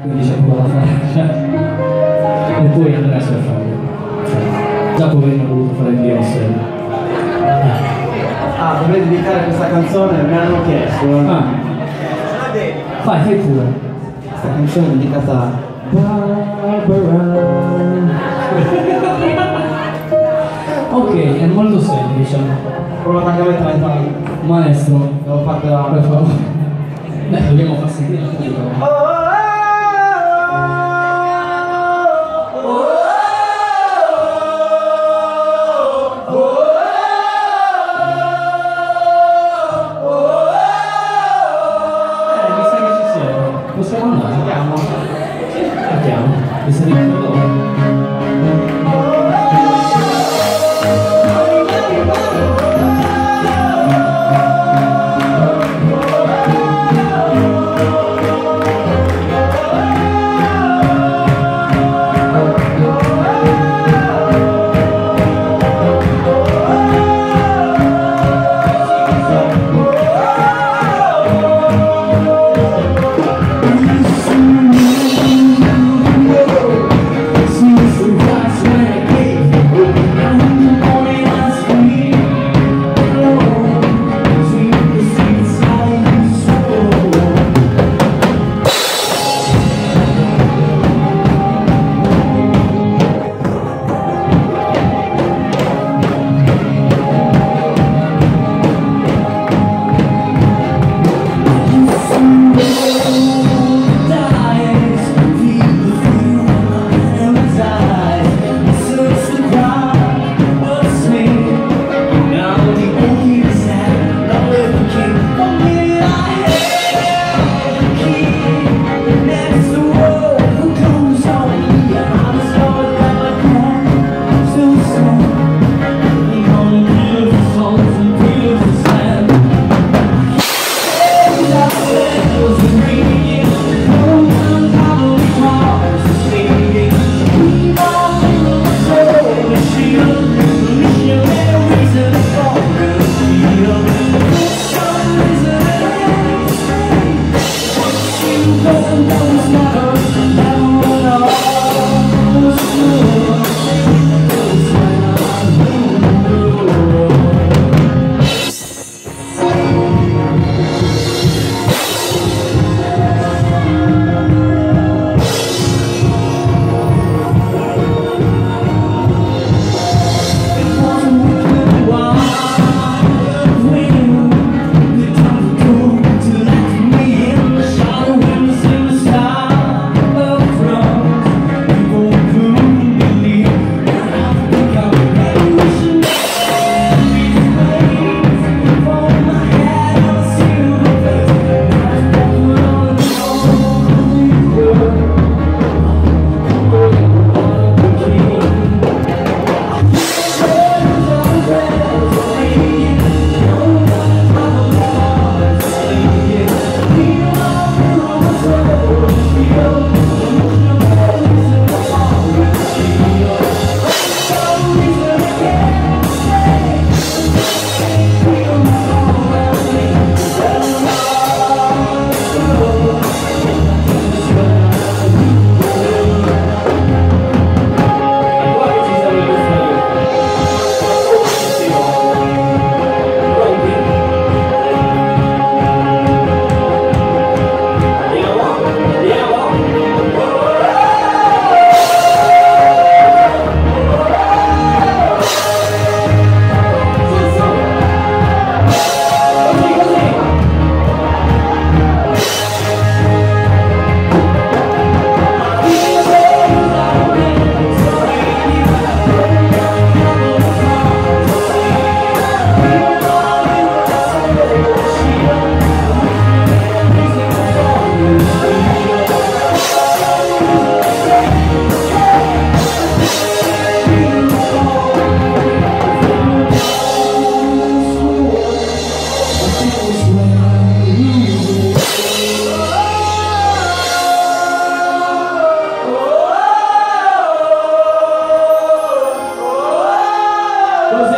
quindi c'è poco da fare. e poi andrà a fare. Già poverino ha voluto fare il Dios. Ah, dovrei dedicare questa canzone, me l'hanno chiesto. Ah, fai, fai pure. Questa canzone è dedicata a Barbara. Ok, è molto semplice. Prova a cambiare tra i tagli. Maestro, Devo farla. per favore. Beh, dobbiamo far sentire il pubblico. listening to the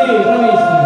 please, let me.